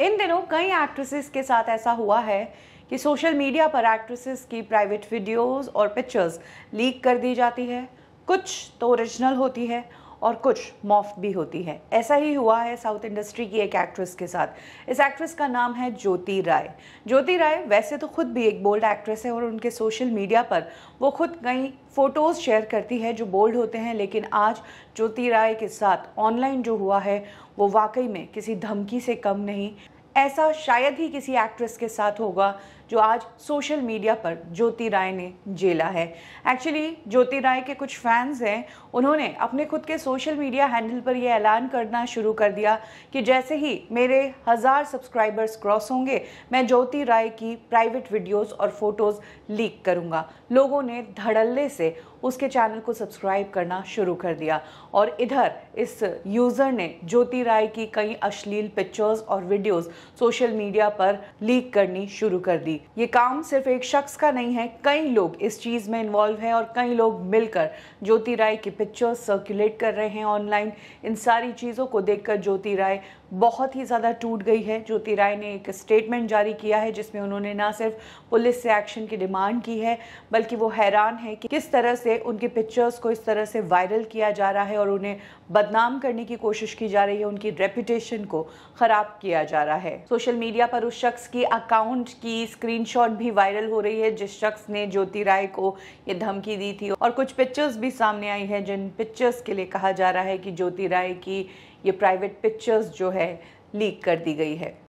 इन दिनों कई एक्ट्रेसेस के साथ ऐसा हुआ है कि सोशल मीडिया पर एक्ट्रेसेस की प्राइवेट वीडियोस और पिक्चर्स लीक कर दी जाती है। कुछ तो ओरिजिनल होती है और कुछ मॉफ भी होती है। ऐसा ही हुआ है साउथ इंडस्ट्री की एक एक्ट्रेस के साथ। इस एक्ट्रेस का नाम है ज्योति राय। ज्योति राय वैसे तो खुद भी एक बोल्ड एक्ट्रेस है और उनके सोशल मीडिया पर वो खुद कई फ़ोटोज़ शेयर करती है जो बोल्ड होते हैं, लेकिन आज ज्योति राय के साथ ऑनलाइन जो हुआ है, वो वाकई में किसी धमकी से कम नहीं। ऐसा शायद ही किसी एक्ट्रेस के साथ होगा जो आज सोशल मीडिया पर ज्योति राय ने जेला है। एक्चुअली ज्योति राय के कुछ फैंस हैं। उन्होंने अपने खुद के सोशल मीडिया हैंडल पर यह ऐलान करना शुरू कर दिया कि जैसे ही मेरे हज़ार सब्सक्राइबर्स क्रॉस होंगे, मैं ज्योति राय की प्राइवेट वीडियोस और फ़ोटोज़ लीक करूँगा। लोगों ने धड़ल्ले से उसके चैनल को सब्सक्राइब करना शुरू कर दिया। और इधर इस यूज़र ने ज्योति राय की कई अश्लील पिक्चर्स और वीडियोस सोशल मीडिया पर लीक करनी शुरू कर दी। ये काम सिर्फ़ एक शख्स का नहीं है, कई लोग इस चीज़ में इन्वॉल्व हैं और कई लोग मिलकर ज्योति राय की पिक्चर्स सर्कुलेट कर रहे हैं ऑनलाइन इन सारी चीज़ों को देखकर ज्योति राय बहुत ही ज़्यादा टूट गई है। ज्योति राय ने एक स्टेटमेंट जारी किया है, जिसमें उन्होंने ना सिर्फ़ पुलिस से एक्शन की डिमांड की है, बल्कि वो हैरान है कि किस तरह से उनके पिक्चर्स को इस तरह से वायरल किया जा रहा है और उन्हें बदनाम करने की कोशिश की जा रही है, उनकी रेपुटेशन को ख़राब किया जा रहा है। सोशल मीडिया पर उस शख्स की अकाउंट की स्क्रीनशॉट भी वायरल हो रही है, जिस शख्स ने ज्योति राय को ये धमकी दी थी। और कुछ पिक्चर्स भी सामने आई है, जिन पिक्चर्स के लिए कहा जा रहा है कि ज्योति राय की ये प्राइवेट पिक्चर्स जो है लीक कर दी गई है।